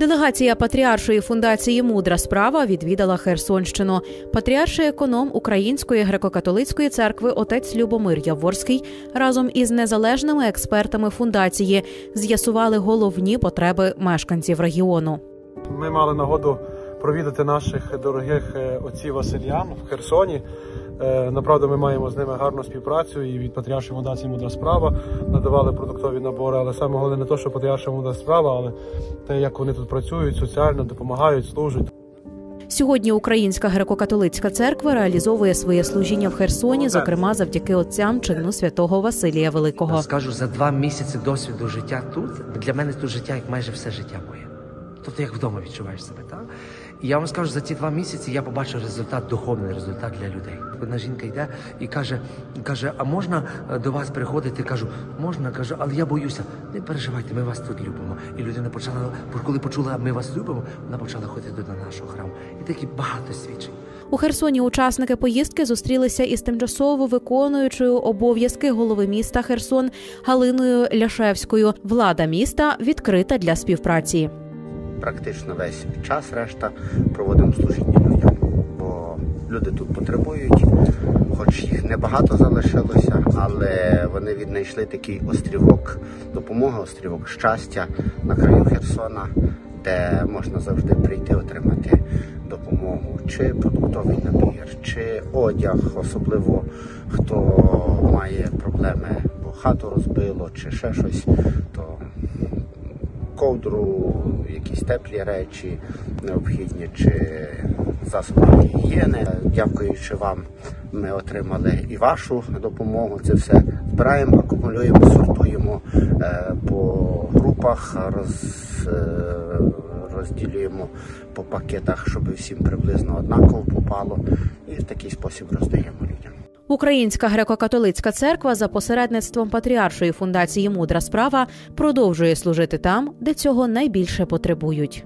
Делегація патріаршої фундації Мудра справа відвідала Херсонщину. Патріарший економ Української греко-католицької церкви отець Любомир Яворський разом із незалежними експертами фундації з'ясували головні потреби мешканців регіону. Ми мали нагоду провідати наших дорогих е, отців Васильян в Херсоні. Е, Направду, ми маємо з ними гарну співпрацю і від Патріаршої фундації Мудра справа надавали продуктові набори. Але саме головне не те, що Патріарша Мудра справа, але те, як вони тут працюють, соціально допомагають, служать. Сьогодні Українська греко-католицька церква реалізовує своє служіння в Херсоні, зокрема завдяки отцям чину святого Василія Великого. Скажу, за два місяці досвіду життя тут для мене тут життя як майже все життя моє. Тобто як вдома відчуваєш себе, так? І я вам скажу, за ці два місяці я побачив результат, духовний результат для людей. Одна жінка йде і каже: каже: А можна е, до вас приходити? Кажу, можна, кажу, але я боюся. Не переживайте, ми вас тут любимо. І людина почала, коли почула, ми вас любимо, вона почала ходити до нашого храму. І такі багато свідчень. У Херсоні учасники поїздки зустрілися із тимчасово виконуючою обов'язки голови міста Херсон Галиною Ляшевською. Влада міста відкрита для співпраці. Практично весь час решта проводимо служіння людям. Бо люди тут потребують, хоч їх небагато залишилося, але вони віднайшли такий острівок допомоги, острівок щастя на краю Херсона, де можна завжди прийти отримати допомогу, чи продуктовий набір, чи одяг, особливо хто має проблеми, бо хату розбило, чи ще щось, то ковдру, якісь теплі речі необхідні чи засоби гігієни. Дякуючи вам, ми отримали і вашу допомогу. Це все збираємо, акумулюємо, сортуємо е, по групах, роз, е, розділюємо по пакетах, щоб всім приблизно однаково попало, і в такий спосіб роздаємо людям. Українська греко-католицька церква за посередництвом патріаршої фундації Мудра справа продовжує служити там, де цього найбільше потребують.